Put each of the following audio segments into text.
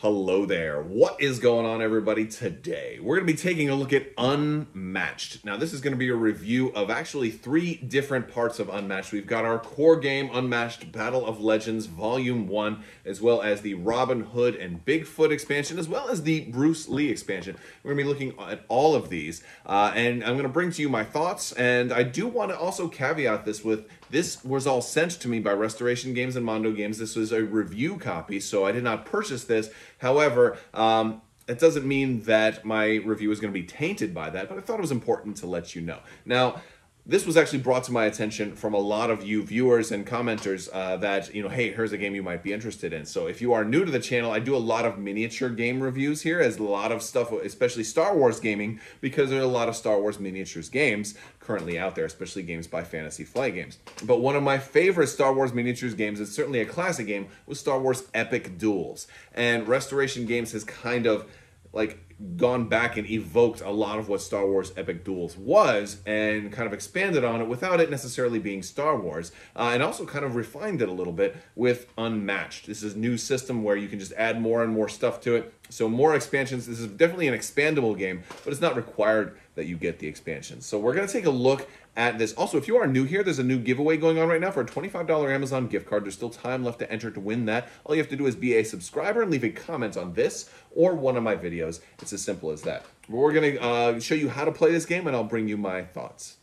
Hello there. What is going on, everybody? Today, we're going to be taking a look at Unmatched. Now, this is going to be a review of actually three different parts of Unmatched. We've got our core game, Unmatched Battle of Legends Volume 1, as well as the Robin Hood and Bigfoot expansion, as well as the Bruce Lee expansion. We're going to be looking at all of these, uh, and I'm going to bring to you my thoughts. And I do want to also caveat this with this was all sent to me by Restoration Games and Mondo Games. This was a review copy, so I did not purchase this. However, um, it doesn't mean that my review is going to be tainted by that, but I thought it was important to let you know. Now, this was actually brought to my attention from a lot of you viewers and commenters uh, that, you know, hey, here's a game you might be interested in. So if you are new to the channel, I do a lot of miniature game reviews here, as a lot of stuff, especially Star Wars gaming, because there are a lot of Star Wars miniatures games currently out there, especially games by Fantasy Flight Games. But one of my favorite Star Wars miniatures games, is certainly a classic game, was Star Wars Epic Duels. And Restoration Games has kind of like gone back and evoked a lot of what Star Wars Epic Duels was and kind of expanded on it without it necessarily being Star Wars uh, and also kind of refined it a little bit with Unmatched. This is a new system where you can just add more and more stuff to it. So more expansions. This is definitely an expandable game, but it's not required that you get the expansions. So we're going to take a look at this. Also, if you are new here, there's a new giveaway going on right now for a $25 Amazon gift card. There's still time left to enter to win that. All you have to do is be a subscriber and leave a comment on this or one of my videos. It's as simple as that. We're going to uh, show you how to play this game, and I'll bring you my thoughts.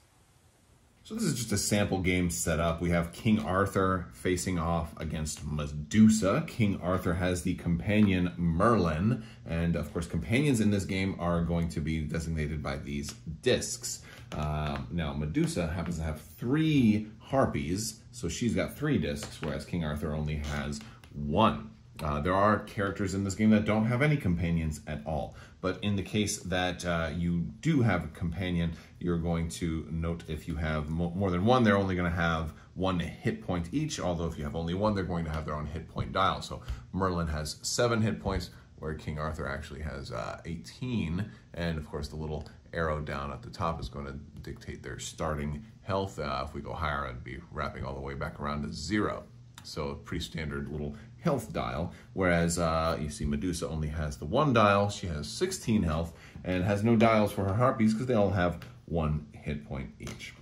So this is just a sample game set up. We have King Arthur facing off against Medusa. King Arthur has the companion Merlin, and of course companions in this game are going to be designated by these discs. Um, now, Medusa happens to have three harpies, so she's got three discs, whereas King Arthur only has one. Uh, there are characters in this game that don't have any companions at all. But in the case that uh, you do have a companion, you're going to note if you have mo more than one, they're only going to have one hit point each. Although if you have only one, they're going to have their own hit point dial. So Merlin has seven hit points, where King Arthur actually has uh, 18. And of course, the little arrow down at the top is going to dictate their starting health. Uh, if we go higher, I'd be wrapping all the way back around to zero. So a pretty standard little health dial, whereas uh, you see Medusa only has the one dial. She has 16 health and has no dials for her harpies because they all have one hit point each.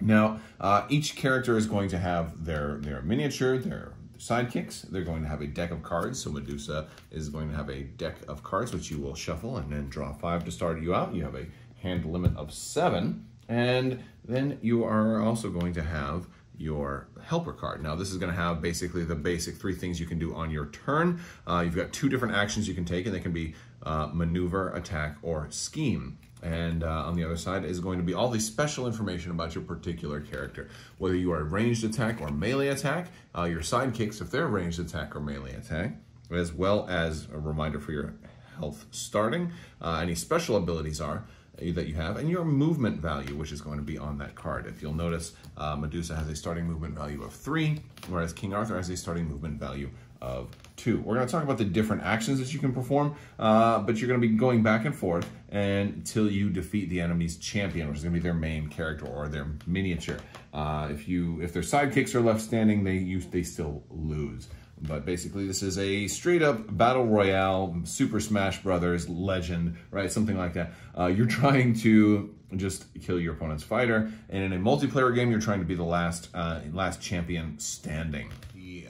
Now, uh, each character is going to have their, their miniature, their sidekicks. They're going to have a deck of cards. So Medusa is going to have a deck of cards, which you will shuffle and then draw five to start you out. You have a hand limit of seven. And then you are also going to have your helper card. Now this is going to have basically the basic three things you can do on your turn. Uh, you've got two different actions you can take and they can be uh, maneuver, attack, or scheme. And uh, on the other side is going to be all the special information about your particular character. Whether you are a ranged attack or melee attack, uh, your sidekicks if they're ranged attack or melee attack, as well as a reminder for your health starting, uh, any special abilities are, uh, that you have, and your movement value, which is going to be on that card. If you'll notice, uh, Medusa has a starting movement value of three, whereas King Arthur has a starting movement value of two. We're going to talk about the different actions that you can perform, uh, but you're going to be going back and forth until you defeat the enemy's champion, which is going to be their main character or their miniature. Uh, if you if their sidekicks are left standing, they use they still lose. But basically, this is a straight up battle royale, Super Smash Brothers legend, right? Something like that. Uh, you're trying to just kill your opponent's fighter, and in a multiplayer game, you're trying to be the last uh, last champion standing.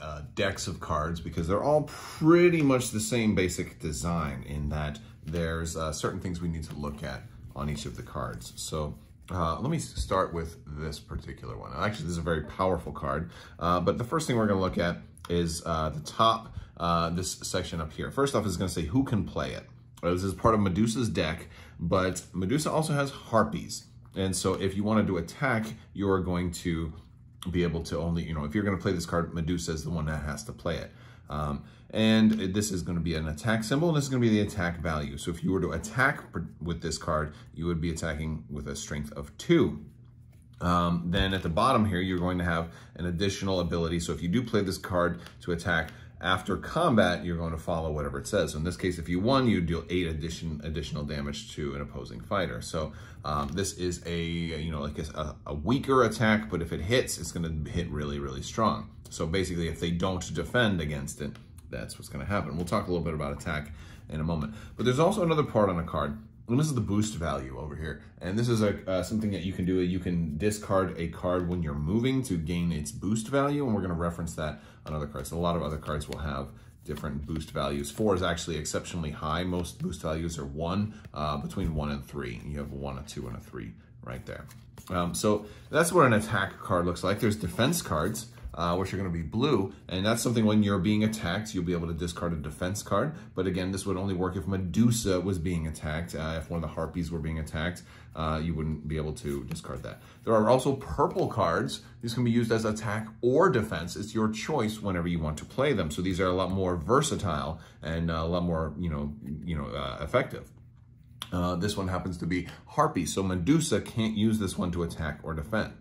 Uh, decks of cards, because they're all pretty much the same basic design in that there's uh, certain things we need to look at on each of the cards. So uh, let me start with this particular one. Actually, this is a very powerful card, uh, but the first thing we're going to look at is uh, the top, uh, this section up here. First off is going to say who can play it. This is part of Medusa's deck, but Medusa also has harpies. And so if you wanted to attack, you're going to be able to only, you know, if you're going to play this card, Medusa is the one that has to play it. Um, and this is going to be an attack symbol, and this is going to be the attack value. So if you were to attack with this card, you would be attacking with a strength of two. Um, then at the bottom here, you're going to have an additional ability. So if you do play this card to attack after combat, you're going to follow whatever it says. So in this case, if you won, you deal eight addition, additional damage to an opposing fighter. So um, this is a, you know, like a, a weaker attack, but if it hits, it's going to hit really, really strong. So basically, if they don't defend against it, that's what's going to happen. We'll talk a little bit about attack in a moment. But there's also another part on a card, and this is the boost value over here. And this is a uh, something that you can do. You can discard a card when you're moving to gain its boost value, and we're going to reference that on other cards. A lot of other cards will have different boost values. Four is actually exceptionally high. Most boost values are one, uh, between one and three. You have a one, a two, and a three right there. Um, so that's what an attack card looks like. There's defense cards uh, which are going to be blue. And that's something when you're being attacked, you'll be able to discard a defense card. But again, this would only work if Medusa was being attacked. Uh, if one of the Harpies were being attacked, uh, you wouldn't be able to discard that. There are also purple cards. These can be used as attack or defense. It's your choice whenever you want to play them. So these are a lot more versatile and a lot more, you know, you know, uh, effective. Uh, this one happens to be Harpy, so Medusa can't use this one to attack or defend.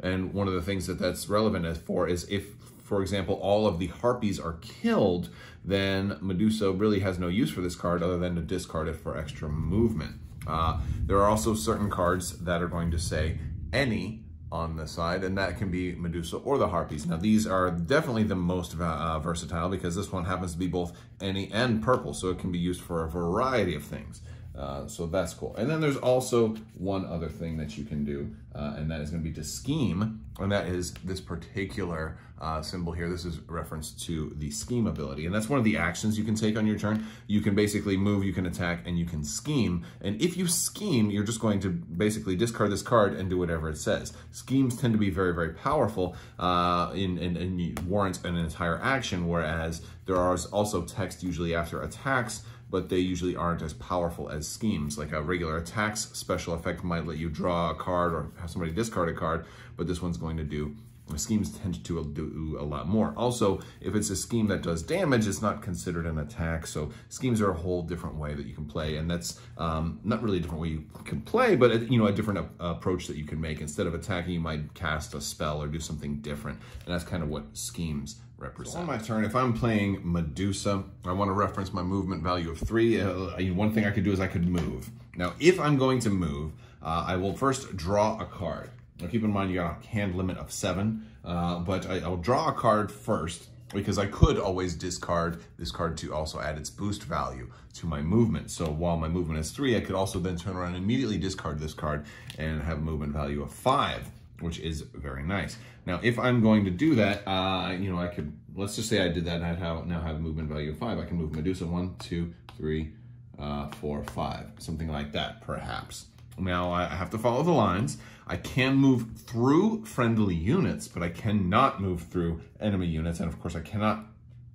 And one of the things that that's relevant for is if, for example, all of the harpies are killed, then Medusa really has no use for this card other than to discard it for extra movement. Uh, there are also certain cards that are going to say any on the side, and that can be Medusa or the Harpies. Now, these are definitely the most uh, versatile because this one happens to be both any and purple, so it can be used for a variety of things. Uh, so that's cool. And then there's also one other thing that you can do, uh, and that is going to be to scheme, and that is this particular uh, symbol here. This is reference to the scheme ability, and that's one of the actions you can take on your turn. You can basically move, you can attack, and you can scheme. And if you scheme, you're just going to basically discard this card and do whatever it says. Schemes tend to be very, very powerful uh, in, in, in warrant an entire action, whereas there are also text usually after attacks but they usually aren't as powerful as schemes. Like a regular attacks special effect might let you draw a card or have somebody discard a card, but this one's going to do schemes tend to do a lot more. Also, if it's a scheme that does damage, it's not considered an attack. So schemes are a whole different way that you can play. And that's um, not really a different way you can play, but a, you know, a different uh, approach that you can make. Instead of attacking, you might cast a spell or do something different. And that's kind of what schemes represent. So on my turn, if I'm playing Medusa, I want to reference my movement value of three. Uh, one thing I could do is I could move. Now, if I'm going to move, uh, I will first draw a card. Now keep in mind you got a hand limit of seven, uh, but I, will draw a card first because I could always discard this card to also add its boost value to my movement. So while my movement is three, I could also then turn around and immediately discard this card and have a movement value of five which is very nice. Now, if I'm going to do that, uh, you know, I could, let's just say I did that and I have, now have a movement value of five. I can move Medusa one, two, three, uh, four, five, something like that, perhaps. Now, I have to follow the lines. I can move through friendly units, but I cannot move through enemy units. And of course, I cannot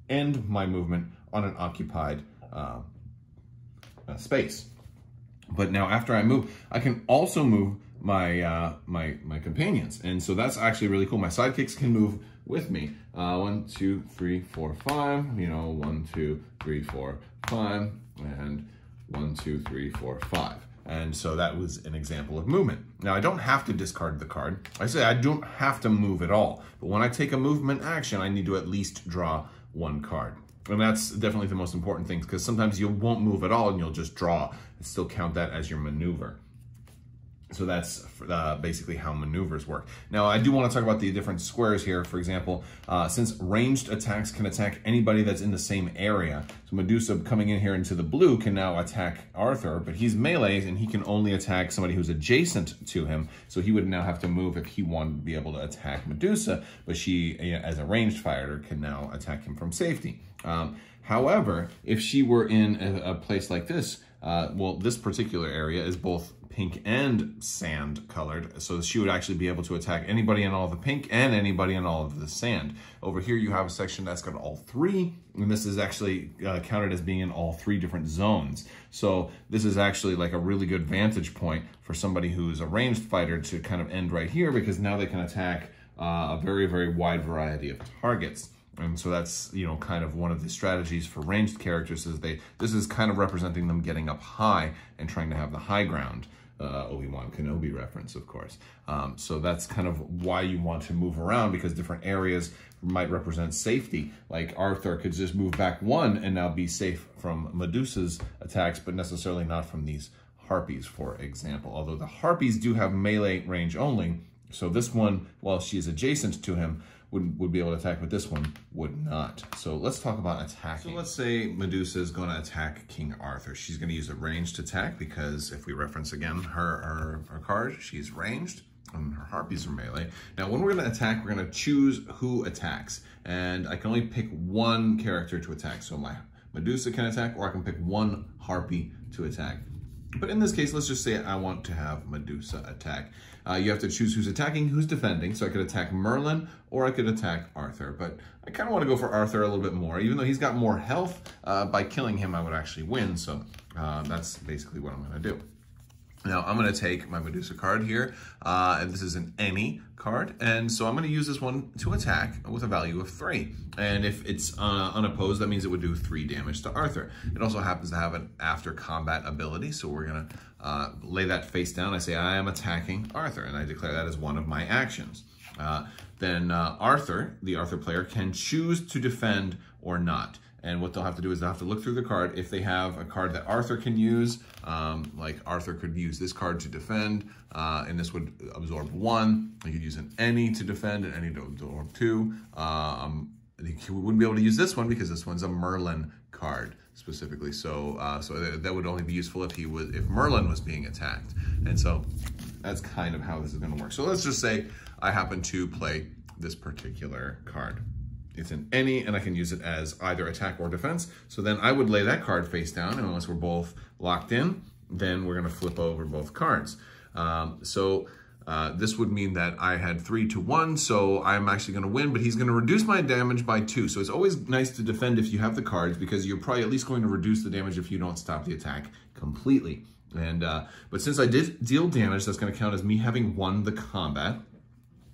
end my movement on an occupied uh, uh space. But now after I move, I can also move my uh, my my companions, and so that's actually really cool. My sidekicks can move with me. Uh, one, two, three, four, five. You know, one, two, three, four, five, and one, two, three, four, five. And so that was an example of movement. Now I don't have to discard the card. I say I don't have to move at all. But when I take a movement action, I need to at least draw one card. And that's definitely the most important thing because sometimes you won't move at all and you'll just draw and still count that as your maneuver. So that's uh, basically how maneuvers work. Now, I do want to talk about the different squares here. For example, uh, since ranged attacks can attack anybody that's in the same area, so Medusa coming in here into the blue can now attack Arthur, but he's melee and he can only attack somebody who's adjacent to him. So he would now have to move if he wanted to be able to attack Medusa, but she, as a ranged fighter, can now attack him from safety. Um, however, if she were in a, a place like this, uh, well, this particular area is both pink and sand colored. So she would actually be able to attack anybody in all the pink and anybody in all of the sand. Over here, you have a section that's got all three, and this is actually uh, counted as being in all three different zones. So this is actually like a really good vantage point for somebody who's a ranged fighter to kind of end right here because now they can attack uh, a very, very wide variety of targets. And so that's, you know, kind of one of the strategies for ranged characters is they, this is kind of representing them getting up high and trying to have the high ground uh, Obi-Wan Kenobi reference, of course. Um, so that's kind of why you want to move around because different areas might represent safety. Like Arthur could just move back one and now be safe from Medusa's attacks, but necessarily not from these Harpies, for example. Although the Harpies do have melee range only, so this one, while she is adjacent to him, would, would be able to attack, but this one would not. So let's talk about attacking. So let's say Medusa is going to attack King Arthur. She's going to use a ranged attack because if we reference again her, her, her card, she's ranged and her harpies are melee. Now, when we're going to attack, we're going to choose who attacks. And I can only pick one character to attack. So my Medusa can attack, or I can pick one harpy to attack. But in this case, let's just say I want to have Medusa attack. Uh, you have to choose who's attacking, who's defending. So I could attack Merlin or I could attack Arthur. But I kind of want to go for Arthur a little bit more. Even though he's got more health, uh, by killing him, I would actually win. So uh, that's basically what I'm going to do. Now I'm going to take my Medusa card here, uh, and this is an any card, and so I'm going to use this one to attack with a value of three. And if it's uh, unopposed, that means it would do three damage to Arthur. It also happens to have an after combat ability, so we're going to uh, lay that face down. I say I am attacking Arthur, and I declare that as one of my actions. Uh, then uh, Arthur, the Arthur player, can choose to defend or not. And what they'll have to do is they'll have to look through the card. If they have a card that Arthur can use, um, like Arthur could use this card to defend, uh, and this would absorb one. He could use an any to defend and any to absorb two. Um, he wouldn't be able to use this one because this one's a Merlin card specifically. So, uh, so that would only be useful if he was if Merlin was being attacked. And so that's kind of how this is going to work. So let's just say I happen to play this particular card. It's an any, and I can use it as either attack or defense. So then I would lay that card face down, and unless we're both locked in, then we're gonna flip over both cards. Um, so uh, this would mean that I had three to one, so I'm actually gonna win, but he's gonna reduce my damage by two. So it's always nice to defend if you have the cards because you're probably at least going to reduce the damage if you don't stop the attack completely. And uh, But since I did deal damage, that's gonna count as me having won the combat.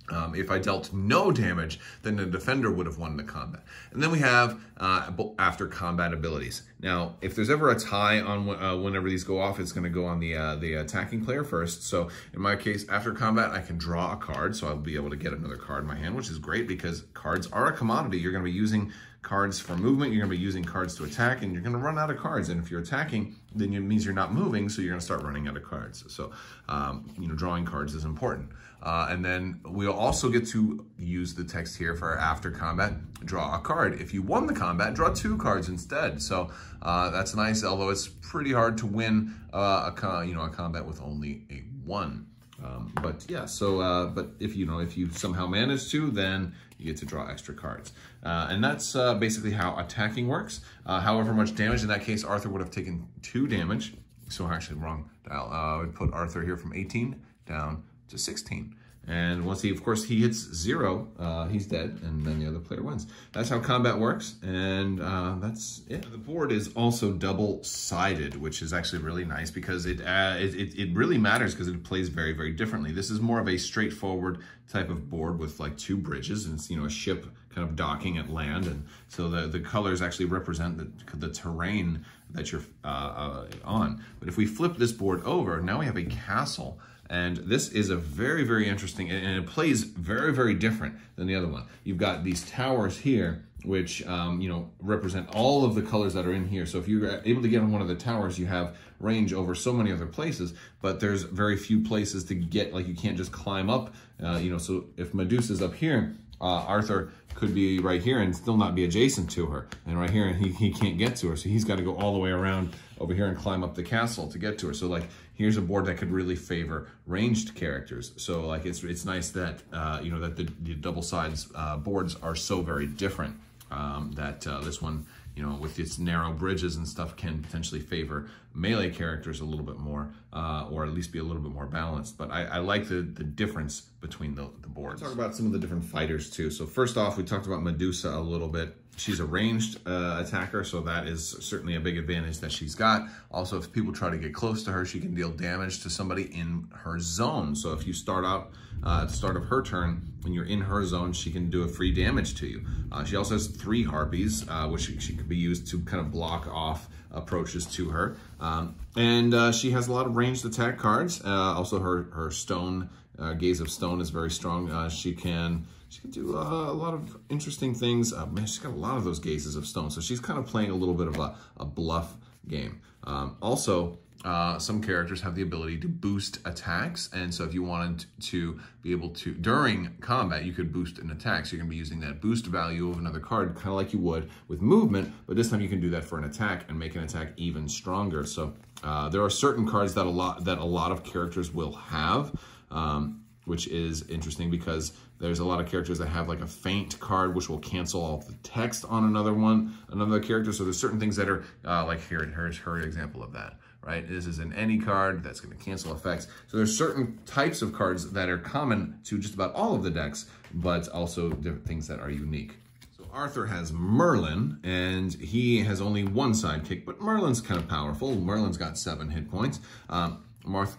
Um, if I dealt no damage, then the defender would have won the combat. And then we have uh, after combat abilities. Now, if there's ever a tie on uh, whenever these go off, it's going to go on the uh, the attacking player first. So in my case, after combat, I can draw a card, so I'll be able to get another card in my hand, which is great because cards are a commodity. You're going to be using cards for movement, you're going to be using cards to attack, and you're going to run out of cards. And if you're attacking, then it means you're not moving, so you're going to start running out of cards. So, um, you know, drawing cards is important. Uh, and then we'll also get to use the text here for after combat, draw a card. If you won the combat, draw two cards instead. So uh, that's nice, although it's pretty hard to win uh, a, you know, a combat with only a one. Um, but yeah, so, uh, but if you know, if you somehow manage to, then you get to draw extra cards. Uh, and that's uh, basically how attacking works. Uh, however much damage, in that case, Arthur would have taken two damage. So actually wrong dial. Uh, I would put Arthur here from 18 down to 16. And once he, of course, he hits zero, uh, he's dead, and then the other player wins. That's how combat works, and uh, that's it. The board is also double-sided, which is actually really nice because it, uh, it, it, really matters because it plays very, very differently. This is more of a straightforward type of board with like two bridges, and it's, you know, a ship kind of docking at land, and so the, the colors actually represent the, the terrain that you're uh, uh, on. But if we flip this board over, now we have a castle, and this is a very, very interesting, and it plays very, very different than the other one. You've got these towers here, which, um, you know, represent all of the colors that are in here. So if you're able to get on one of the towers, you have range over so many other places, but there's very few places to get, like you can't just climb up, uh, you know, so if Medusa's up here, uh, Arthur could be right here and still not be adjacent to her. And right here, he, he can't get to her. So he's got to go all the way around over here and climb up the castle to get to her. So like, here's a board that could really favor ranged characters. So like, it's it's nice that, uh, you know, that the, the double sides uh, boards are so very different. Um, that uh, this one you know, with its narrow bridges and stuff can potentially favor melee characters a little bit more, uh, or at least be a little bit more balanced. But I, I like the, the difference between the, the boards. Let's talk about some of the different fighters too. So first off, we talked about Medusa a little bit. She's a ranged uh, attacker, so that is certainly a big advantage that she's got. Also, if people try to get close to her, she can deal damage to somebody in her zone. So if you start out uh, at the start of her turn, when you're in her zone, she can do a free damage to you. Uh, she also has three harpies, uh, which she, she, could be used to kind of block off approaches to her. Um, and uh, she has a lot of ranged attack cards. Uh, also, her, her stone, Gaze of Stone is very strong. she can she can do uh, a lot of interesting things. Uh, man, she's got a lot of those gazes of stone. So she's kind of playing a little bit of a, a bluff game. Um, also, uh, some characters have the ability to boost attacks. And so if you wanted to be able to, during combat, you could boost an attack. So you're going to be using that boost value of another card, kind of like you would with movement. But this time you can do that for an attack and make an attack even stronger. So uh, there are certain cards that a lot that a lot of characters will have. Um, which is interesting because there's a lot of characters that have like a feint card, which will cancel all the text on another one, another character. So there's certain things that are uh, like here, here's her example of that right? This is an any card that's going to cancel effects. So there's certain types of cards that are common to just about all of the decks, but also different things that are unique. So Arthur has Merlin, and he has only one sidekick, but Merlin's kind of powerful. Merlin's got seven hit points. Um,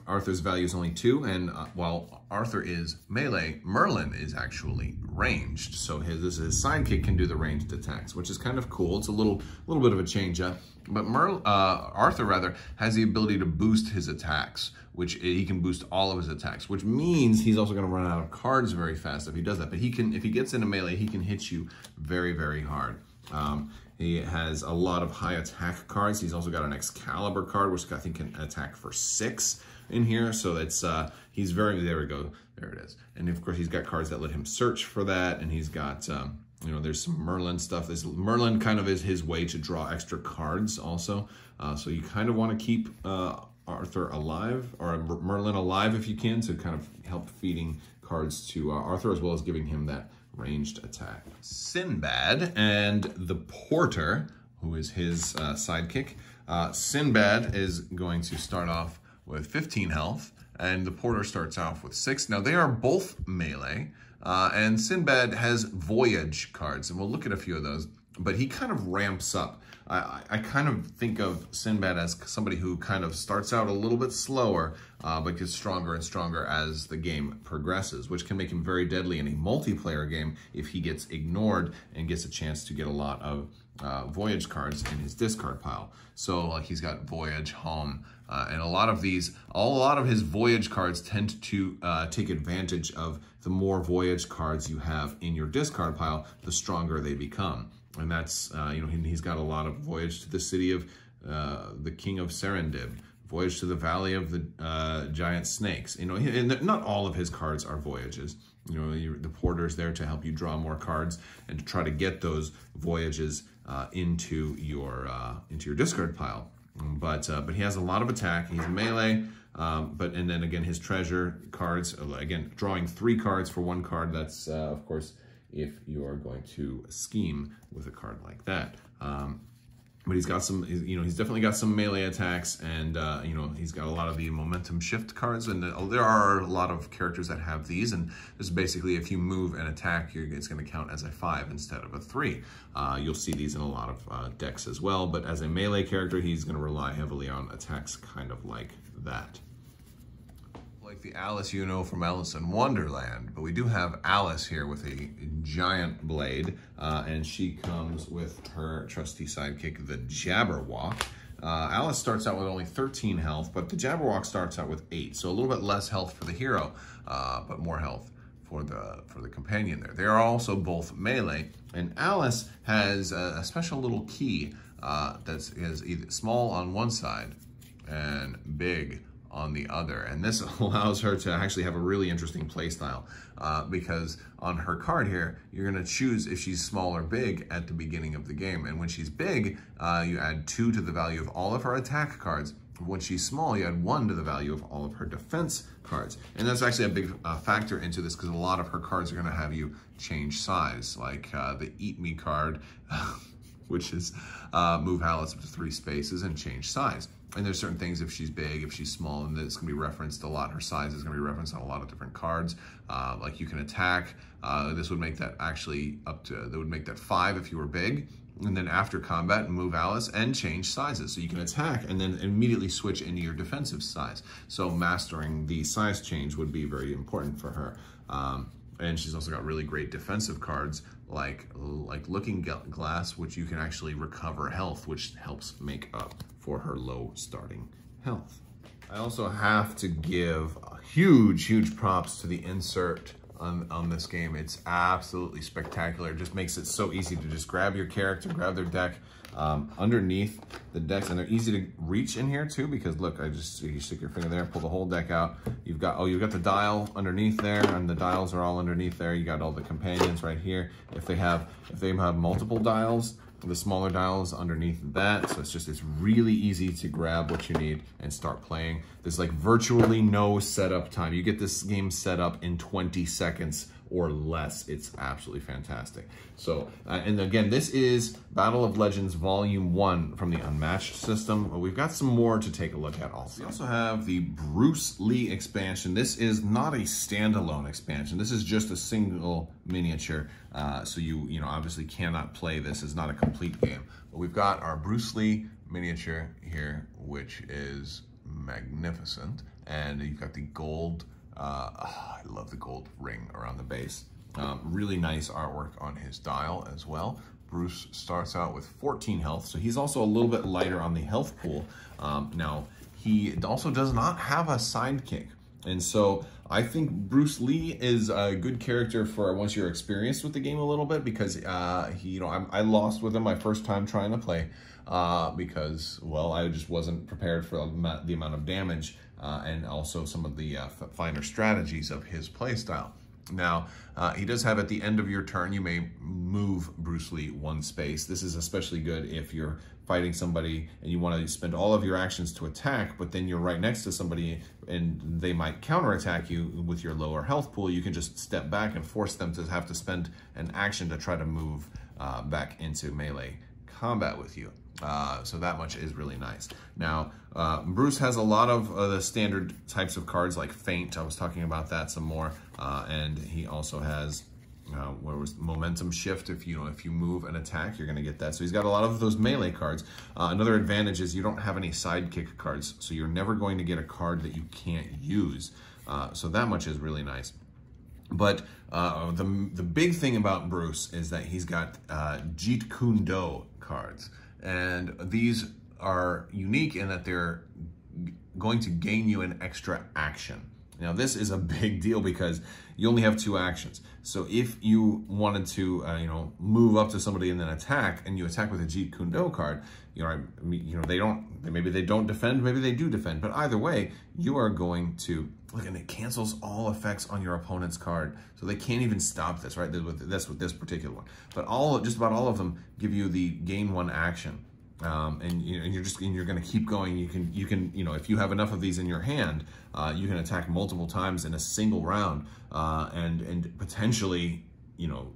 Arthur's value is only two, and uh, while Arthur is melee, Merlin is actually ranged. So his, his sidekick can do the ranged attacks, which is kind of cool. It's a little little bit of a change up. But Merl, uh, Arthur rather has the ability to boost his attacks, which he can boost all of his attacks, which means he's also going to run out of cards very fast if he does that. But he can, if he gets into melee, he can hit you very very hard. Um, he has a lot of high attack cards. He's also got an Excalibur card, which I think can attack for six in here. So it's uh, he's very there we go, there it is. And of course he's got cards that let him search for that, and he's got um, you know there's some Merlin stuff. This Merlin kind of is his way to draw extra cards also. Uh, so you kind of want to keep uh, Arthur alive or Merlin alive if you can to kind of help feeding cards to uh, Arthur as well as giving him that ranged attack. Sinbad and the Porter, who is his uh, sidekick. Uh, Sinbad is going to start off with 15 health, and the Porter starts off with 6. Now, they are both melee, uh, and Sinbad has Voyage cards, and we'll look at a few of those, but he kind of ramps up. I, I, kind of think of Sinbad as somebody who kind of starts out a little bit slower, uh, but gets stronger and stronger as the game progresses, which can make him very deadly in a multiplayer game if he gets ignored and gets a chance to get a lot of uh, Voyage cards in his discard pile. So like he's got Voyage, Home, uh, and a lot of these, a lot of his Voyage cards tend to uh, take advantage of the more Voyage cards you have in your discard pile, the stronger they become and that's uh, you know he, has got a lot of voyage to the city of uh, the king of Serendib, voyage to the valley of the uh, giant snakes. You know, and not all of his cards are voyages. You know, the porter's there to help you draw more cards and to try to get those voyages uh, into your uh, into your discard pile. But uh, but he has a lot of attack. He's melee. Um, but and then again his treasure cards again drawing three cards for one card that's of course if you are going to scheme with a card like that. Um, but he's got some, you know, he's definitely got some melee attacks and, uh, you know, he's got a lot of the momentum shift cards and there are a lot of characters that have these and this is basically if you move and attack, it's going to count as a five instead of a three. Uh, you'll see these in a lot of uh, decks as well, but as a melee character, he's going to rely heavily on attacks kind of like that like the Alice you know from Alice in Wonderland, but we do have Alice here with a giant blade, uh, and she comes with her trusty sidekick, the Jabberwock. Uh, Alice starts out with only 13 health, but the Jabberwock starts out with 8, so a little bit less health for the hero, uh, but more health for the for the companion there. They are also both melee, and Alice has a, a special little key uh, that is small on one side and big on the other. And this allows her to actually have a really interesting play style uh, because on her card here, you're gonna choose if she's small or big at the beginning of the game. And when she's big, uh, you add two to the value of all of her attack cards. When she's small, you add one to the value of all of her defense cards. And that's actually a big uh, factor into this because a lot of her cards are gonna have you change size, like uh, the Eat Me card, which is uh, move Alice up to three spaces and change size and there's certain things if she's big, if she's small, and it's to be referenced a lot. Her size is to be referenced on a lot of different cards. Uh, like you can attack. Uh, this would make that actually up to, that would make that five if you were big. And then after combat, move Alice and change sizes. So you can attack and then immediately switch into your defensive size. So mastering the size change would be very important for her. Um, and she's also got really great defensive cards like like Looking Glass, which you can actually recover health, which helps make up for her low starting health. I also have to give huge, huge props to the insert on, on this game. It's absolutely spectacular. It just makes it so easy to just grab your character, grab their deck, um, underneath the decks, and they're easy to reach in here too because look, I just you stick your finger there, pull the whole deck out. You've got oh, you've got the dial underneath there, and the dials are all underneath there. You got all the companions right here. If they have if they have multiple dials, the smaller dials underneath that. So it's just, it's really easy to grab what you need and start playing. There's like virtually no setup time. You get this game set up in 20 seconds or less. It's absolutely fantastic. So, uh, and again, this is Battle of Legends Volume 1 from the Unmatched system. We've got some more to take a look at also. We also have the Bruce Lee expansion. This is not a standalone expansion. This is just a single miniature. Uh, so you, you know, obviously cannot play this. It's not a complete game. But we've got our Bruce Lee miniature here, which is magnificent. And you've got the gold uh, oh, I love the gold ring around the base. Um, really nice artwork on his dial as well. Bruce starts out with 14 health, so he's also a little bit lighter on the health pool. Um, now, he also does not have a sidekick. And so I think Bruce Lee is a good character for once you're experienced with the game a little bit because uh, he, you know, I'm, i lost with him my first time trying to play uh, because, well, I just wasn't prepared for the amount of damage uh, and also some of the uh, finer strategies of his playstyle. Now, uh, he does have at the end of your turn, you may move Bruce Lee one space. This is especially good if you're fighting somebody and you want to spend all of your actions to attack, but then you're right next to somebody and they might counterattack you with your lower health pool. You can just step back and force them to have to spend an action to try to move uh, back into melee combat with you. Uh, so that much is really nice. Now, uh, Bruce has a lot of uh, the standard types of cards like Feint. I was talking about that some more. Uh, and he also has uh, where was momentum shift if you know if you move an attack you're going to get that so he's got a lot of those melee cards another advantage is you don't have any sidekick cards so you're never going to get a card that you can't use so that much is really nice but uh, the, the big thing about Bruce is that he's got uh, Jeet Kune Do cards and these are unique in that they're going to gain you an extra action. Now this is a big deal because you only have two actions. So if you wanted to, uh, you know, move up to somebody and then attack, and you attack with a Jeet Kune Do card, you know, I mean, you know, they don't, maybe they don't defend, maybe they do defend, but either way, you are going to, look, and it cancels all effects on your opponent's card. So they can't even stop this, right? That's with this particular one. But all, just about all of them give you the gain one action um, and, you, and you're just and you're going to keep going. You can you can you know if you have enough of these in your hand, uh, you can attack multiple times in a single round, uh, and and potentially you know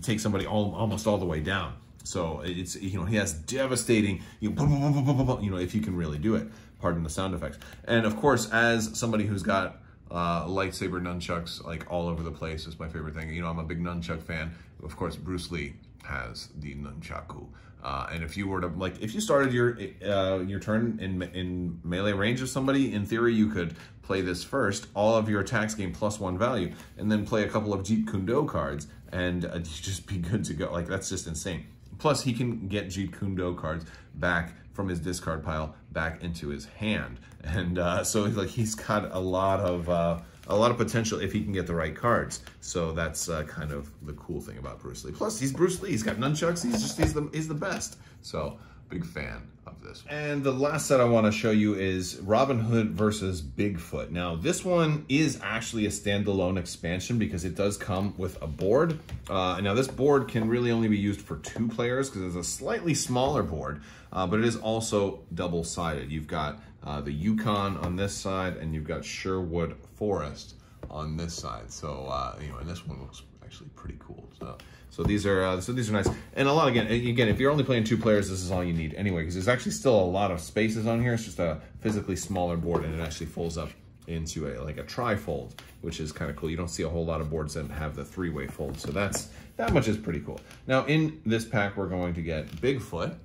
take somebody all, almost all the way down. So it's you know he has devastating you know, you know if you can really do it. Pardon the sound effects. And of course, as somebody who's got uh, lightsaber nunchucks like all over the place is my favorite thing. You know, I'm a big nunchuck fan. Of course, Bruce Lee has the nunchaku. Uh, and if you were to like, if you started your uh, your turn in in melee range of somebody, in theory you could play this first, all of your attacks gain plus one value, and then play a couple of Jeet Kune Do cards, and uh, just be good to go. Like that's just insane. Plus, he can get Jeet Kune Do cards back from his discard pile back into his hand, and uh, so like he's got a lot of uh, a lot of potential if he can get the right cards. So that's uh, kind of the cool thing about Bruce Lee. Plus, he's Bruce Lee. He's got nunchucks. He's just he's the he's the best. So big fan this. And the last set I want to show you is Robin Hood versus Bigfoot. Now, this one is actually a standalone expansion because it does come with a board. Uh, now, this board can really only be used for two players because it's a slightly smaller board, uh, but it is also double-sided. You've got uh, the Yukon on this side, and you've got Sherwood Forest on this side. So, uh, you know, and this one looks actually pretty cool. So, so these are uh, so these are nice. And a lot again, again, if you're only playing two players, this is all you need anyway, because there's actually still a lot of spaces on here. It's just a physically smaller board, and it actually folds up into a like a trifold, which is kind of cool. You don't see a whole lot of boards that have the three-way fold, so that's that much is pretty cool. Now in this pack, we're going to get Bigfoot,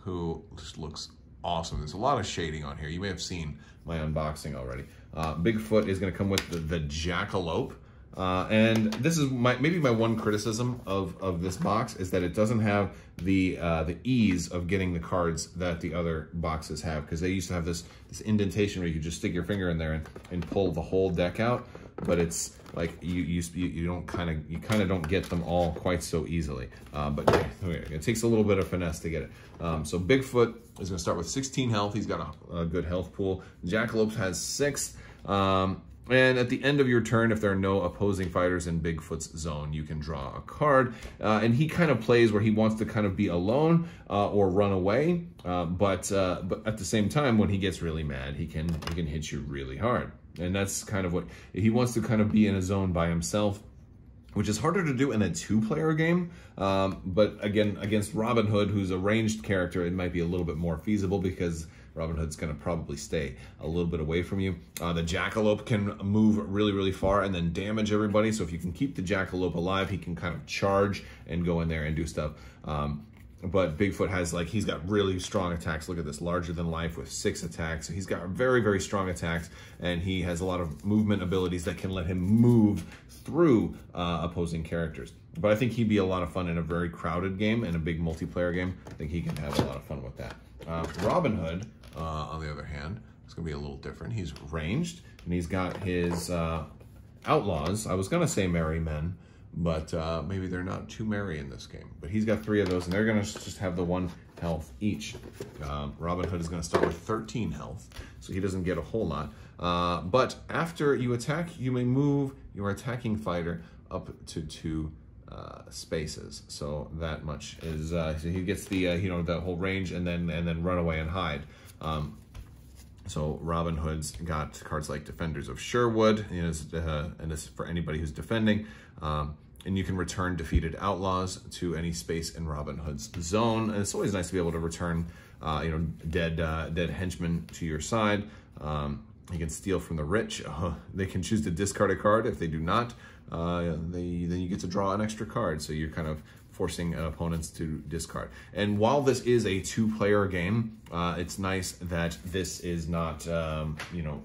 who just looks awesome. There's a lot of shading on here. You may have seen my unboxing already. Uh, Bigfoot is going to come with the, the jackalope. Uh, and this is my maybe my one criticism of, of this box is that it doesn't have the uh, the ease of getting the cards that the other boxes have because they used to have this this indentation where you could just stick your finger in there and, and pull the whole deck out. but it's like you you you don't kind of you kind of don't get them all quite so easily. Uh, but it takes a little bit of finesse to get it. Um, so Bigfoot is going to start with 16 health. He's got a, a good health pool. Jackalope has six. Um, and at the end of your turn, if there are no opposing fighters in Bigfoot's zone, you can draw a card. Uh, and he kind of plays where he wants to kind of be alone uh, or run away. Uh, but uh, but at the same time, when he gets really mad, he can he can hit you really hard. And that's kind of what he wants to kind of be in a zone by himself which is harder to do in a two-player game. Um, but again, against Robin Hood, who's a ranged character, it might be a little bit more feasible because Robin Hood's going to probably stay a little bit away from you. Uh, the Jackalope can move really, really far and then damage everybody. So if you can keep the Jackalope alive, he can kind of charge and go in there and do stuff. Um, but Bigfoot has like, he's got really strong attacks. Look at this, larger than life with six attacks. So He's got very, very strong attacks and he has a lot of movement abilities that can let him move through uh, opposing characters. But I think he'd be a lot of fun in a very crowded game and a big multiplayer game. I think he can have a lot of fun with that. Uh, Robin Hood, uh, on the other hand, it's going to be a little different. He's ranged and he's got his uh, outlaws. I was going to say merry men, but uh, maybe they're not too merry in this game. But he's got three of those, and they're going to just have the one health each. Um, Robin Hood is going to start with 13 health, so he doesn't get a whole lot. Uh, but after you attack, you may move your attacking fighter up to two uh, spaces. So that much is uh, so he gets the uh, you know the whole range and then and then run away and hide. Um, so Robin Hood's got cards like Defenders of Sherwood, you know, uh, and this is for anybody who's defending. Um, and you can return defeated outlaws to any space in Robin Hood's zone. And it's always nice to be able to return, uh, you know, dead uh, dead henchmen to your side. Um, you can steal from the rich. Uh, they can choose to discard a card. If they do not, uh, they then you get to draw an extra card. So you're kind of forcing opponents to discard. And while this is a two-player game, uh, it's nice that this is not, um, you know,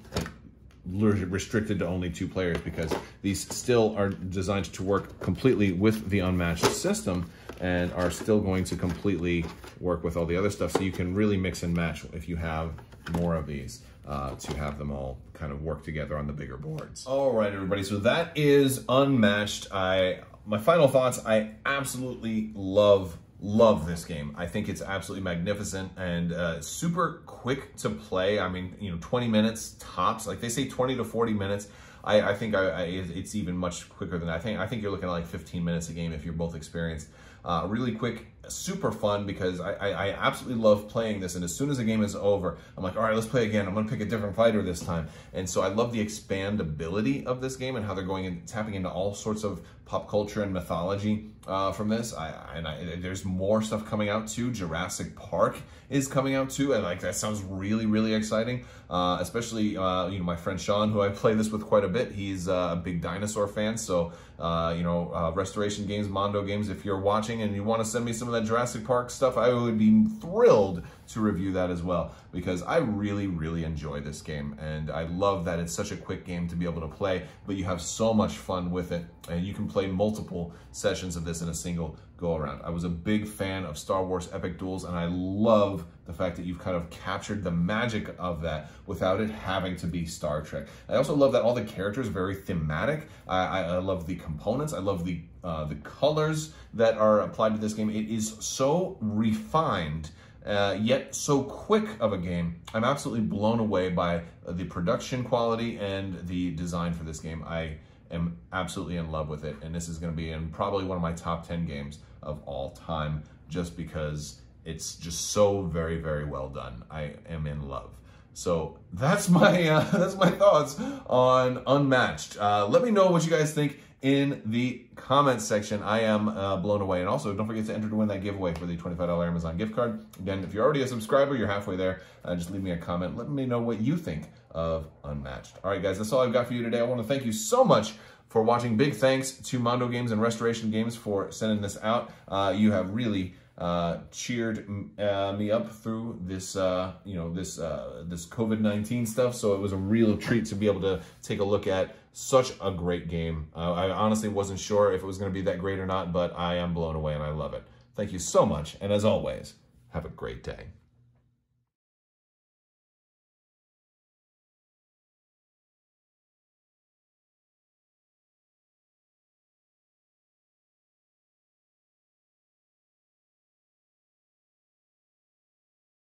restricted to only two players because these still are designed to work completely with the unmatched system and are still going to completely work with all the other stuff. So you can really mix and match if you have more of these uh, to have them all kind of work together on the bigger boards. All right, everybody. So that is Unmatched. I my final thoughts. I absolutely love love this game. I think it's absolutely magnificent and uh, super quick to play. I mean, you know, 20 minutes tops. Like they say 20 to 40 minutes. I, I think I, I, it's even much quicker than that. I think. I think you're looking at like 15 minutes a game if you're both experienced. Uh, really quick, super fun because I, I, I, absolutely love playing this. And as soon as the game is over, I'm like, all right, let's play again. I'm going to pick a different fighter this time. And so I love the expandability of this game and how they're going and tapping into all sorts of pop culture and mythology uh, from this. I, and I, there's more stuff coming out too. Jurassic Park is coming out too. And like, that sounds really, really exciting. Uh, especially, uh, you know, my friend Sean, who I play this with quite a bit. He's uh, a big dinosaur fan. So, uh, you know, uh, Restoration Games, Mondo Games, if you're watching and you want to send me some of that Jurassic Park stuff, I would be thrilled to review that as well because I really, really enjoy this game and I love that it's such a quick game to be able to play, but you have so much fun with it and you can play multiple sessions of this in a single go around. I was a big fan of Star Wars Epic Duels and I love the fact that you've kind of captured the magic of that without it having to be Star Trek. I also love that all the characters are very thematic. I, I, I love the components. I love the uh, the colors that are applied to this game. It is so refined uh, yet so quick of a game. I'm absolutely blown away by the production quality and the design for this game. I am absolutely in love with it, and this is going to be in probably one of my top 10 games of all time just because it's just so very, very well done. I am in love. So that's my uh, that's my thoughts on Unmatched. Uh, let me know what you guys think in the comments section. I am uh, blown away. And also, don't forget to enter to win that giveaway for the $25 Amazon gift card. Again, if you're already a subscriber, you're halfway there. Uh, just leave me a comment. Let me know what you think of Unmatched. All right, guys, that's all I've got for you today. I want to thank you so much for watching. Big thanks to Mondo Games and Restoration Games for sending this out. Uh, you have really uh, cheered uh, me up through this, uh, you know, this uh, this COVID-19 stuff. So it was a real treat to be able to take a look at such a great game. Uh, I honestly wasn't sure if it was going to be that great or not, but I am blown away and I love it. Thank you so much. And as always, have a great day.